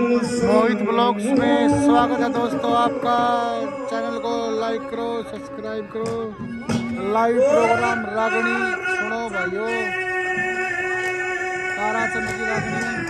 मोहित blogs में स्वागत है दोस्तों आपका। चैनल को लाइक करो, सब्सक्राइब करो। लाइव प्रोग्राम रागनी, सुनो भाइयों। ताराचंद की रागनी।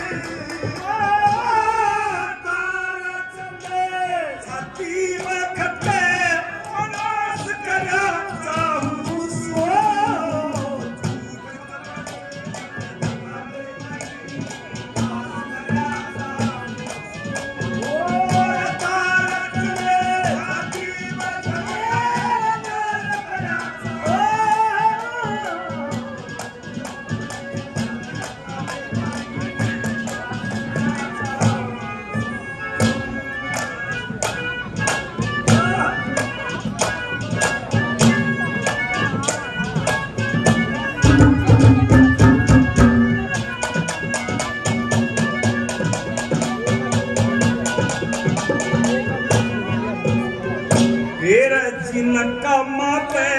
जिनका मापे,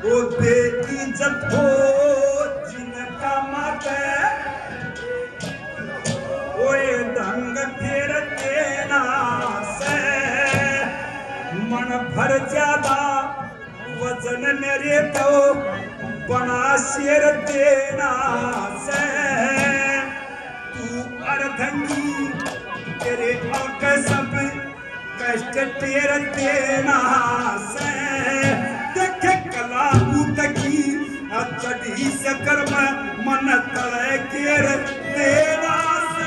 वो बेटी जब हो जिनका मापे। वो ये ढंग फिर देना से, मन भर ज़्यादा वज़न मेरे तो बना शेर देना से। तू अर्धंगी, तेरे अंक सब कष्ट तेर देना से। चढ़ी से कर्म मन तले केर देना से।